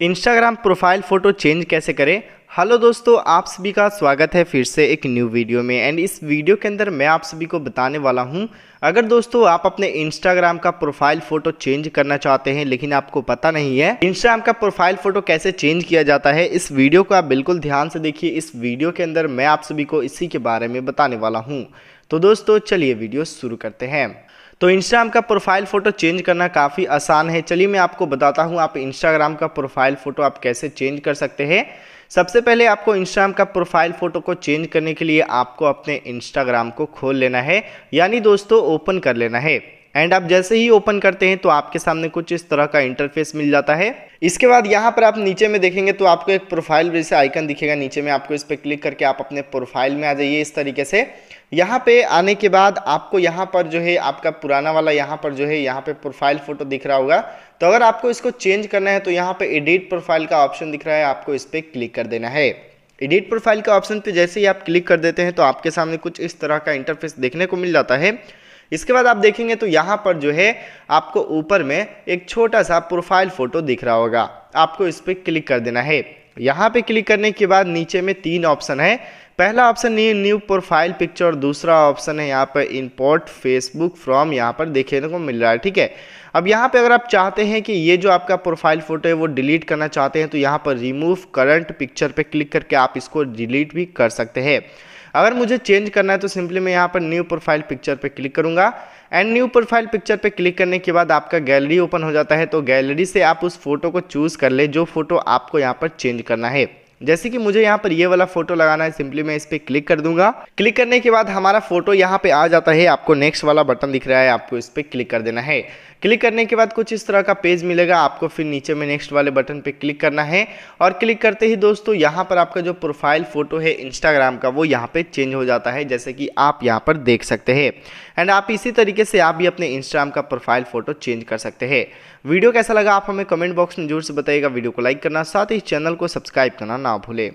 Instagram profile photo change कैसे करें? Hello दोस्तों, आप सभी का स्वागत है फिर से एक न्यू वीडियो में। एंड इस वीडियो के अंदर मैं आप सभी को बताने वाला हूँ, अगर दोस्तों आप अपने इंस्टाग्राम का प्रोफ़ाइल फ़ोटो चेंज करना चाहते हैं, लेकिन आपको पता नहीं है इंस्टाग्राम का प्रोफ़ाइल फ़ोटो कैसे चेंज किया जाता है, इस वीडियो को आप बिल्कुल ध्यान से देखिए। इस वीडियो के अंदर मैं आप सभी को इसी के बारे में बताने वाला हूँ। तो दोस्तों, चलिए वीडियो शुरू करते हैं। तो इंस्टाग्राम का प्रोफ़ाइल फ़ोटो चेंज करना काफ़ी आसान है। चलिए मैं आपको बताता हूँ आप इंस्टाग्राम का प्रोफ़ाइल फ़ोटो आप कैसे चेंज कर सकते हैं। सबसे पहले आपको इंस्टाग्राम का प्रोफ़ाइल फ़ोटो को चेंज करने के लिए आपको अपने इंस्टाग्राम को खोल लेना है। यानी दोस्तों ओपन कर लेना है। एंड आप जैसे ही ओपन करते हैं तो आपके सामने कुछ इस तरह का इंटरफेस मिल जाता है। इसके बाद यहाँ पर आप नीचे में देखेंगे तो आपको एक प्रोफ़ाइल जैसे आइकन दिखेगा। नीचे में आपको इस पर क्लिक करके आप अपने प्रोफ़ाइल में आ जाइए इस तरीके से। यहाँ पे आने के बाद आपको यहाँ पर जो है, आपका पुराना वाला यहाँ पर जो है, यहाँ पे प्रोफ़ाइल फ़ोटो दिख रहा होगा। तो अगर आपको इसको चेंज करना है तो यहाँ पे एडिट प्रोफ़ाइल का ऑप्शन दिख रहा है, आपको इस पर क्लिक कर देना है। एडिट प्रोफ़ाइल का ऑप्शन पे जैसे ही आप क्लिक कर देते हैं तो आपके सामने कुछ इस तरह का इंटरफेस देखने को मिल जाता है। इसके बाद आप देखेंगे तो यहाँ पर जो है, आपको ऊपर में एक छोटा सा प्रोफ़ाइल फ़ोटो दिख रहा होगा। आपको इस पर क्लिक कर देना है। यहाँ पे क्लिक करने के बाद नीचे में तीन ऑप्शन है। पहला option new new profile picture और दूसरा ऑप्शन है यहाँ पर इंपोर्ट फेसबुक फ्रॉम यहाँ पर देखने को मिल रहा है, ठीक है? अब यहाँ पे अगर आप चाहते हैं कि ये जो आपका प्रोफ़ाइल फ़ोटो है वो डिलीट करना चाहते हैं तो यहाँ पर रिमूव करंट पिक्चर पे क्लिक करके आप इसको डिलीट भी कर सकते हैं। अगर मुझे चेंज करना है तो सिंपली मैं यहाँ पर न्यू प्रोफ़ाइल पिक्चर पे क्लिक करूँगा। एंड न्यू प्रोफ़ाइल पिक्चर पे क्लिक करने के बाद आपका गैलरी ओपन हो जाता है तो गैलरी से आप उस फ़ोटो को चूज़ कर ले, जो फ़ोटो आपको यहाँ पर चेंज करना है। जैसे कि मुझे यहाँ पर ये वाला फ़ोटो लगाना है, सिंपली मैं इस पर क्लिक कर दूँगा। क्लिक करने के बाद हमारा फ़ोटो यहाँ पे आ जाता है, आपको नेक्स्ट वाला बटन दिख रहा है, आपको इस पर क्लिक कर देना है। क्लिक करने के बाद कुछ इस तरह का पेज मिलेगा, आपको फिर नीचे में नेक्स्ट वाले बटन पे क्लिक करना है। और क्लिक करते ही दोस्तों, यहाँ पर आपका जो प्रोफ़ाइल फ़ोटो है इंस्टाग्राम का, वो यहाँ पे चेंज हो जाता है, जैसे कि आप यहाँ पर देख सकते हैं। एंड आप इसी तरीके से आप भी अपने इंस्टाग्राम का प्रोफ़ाइल फ़ोटो चेंज कर सकते हैं। वीडियो कैसा लगा आप हमें कमेंट बॉक्स में ज़रूर से बताइएगा, वीडियो को लाइक करना, साथ ही चैनल को सब्सक्राइब करना ของ